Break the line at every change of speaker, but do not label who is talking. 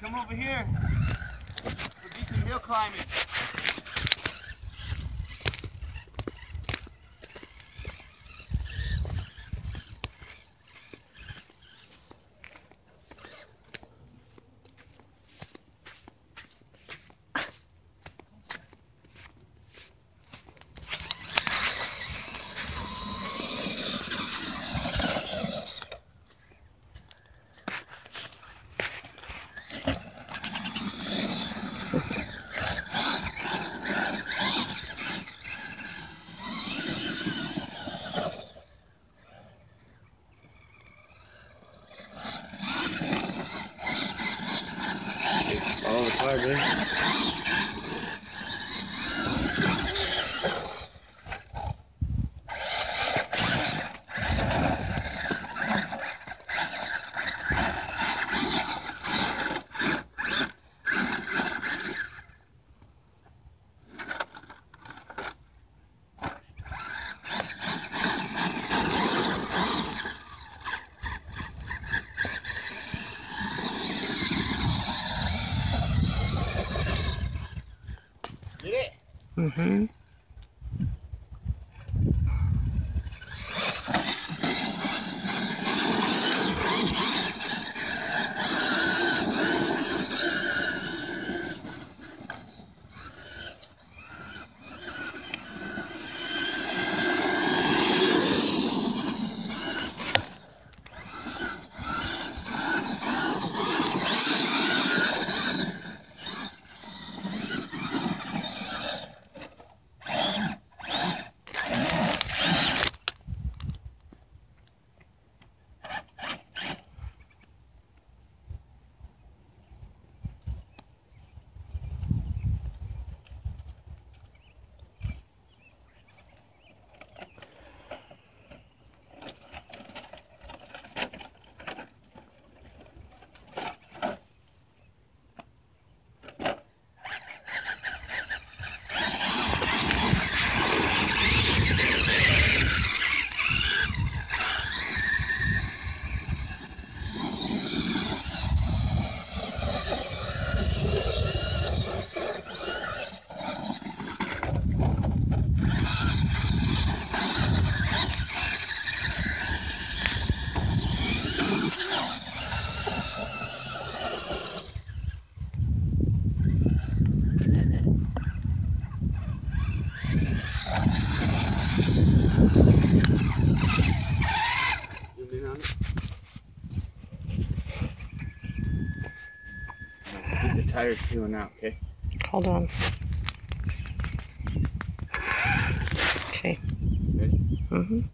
come over here. Do some hill climbing. Parabéns.
Mm-hmm.
the tire's peeling out, okay?
Hold on. Okay. Mhm.